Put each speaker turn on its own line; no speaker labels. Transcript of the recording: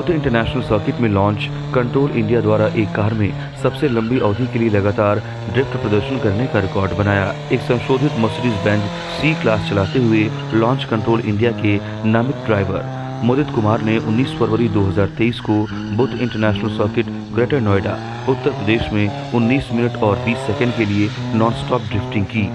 Buddha international circuit में launch control India द्वारा एक कार में सबसे लंबी अवधि के लिए लगातार ड्रिफ्ट प्रदर्शन करने का रिकॉर्ड बनाया। एक संशोधित मर्सिडीज बेंज सी क्लास चलाते हुए लॉन्च कंट्रोल इंडिया के नामित ड्राइवर मोदित कुमार ने 19 फरवरी 2023 को Buddh international circuit greater Noida Uttar Pradesh में 19 मिनट और 20 सेकंड के लिए नॉन स्टॉप ड्रिफ्टिंग की।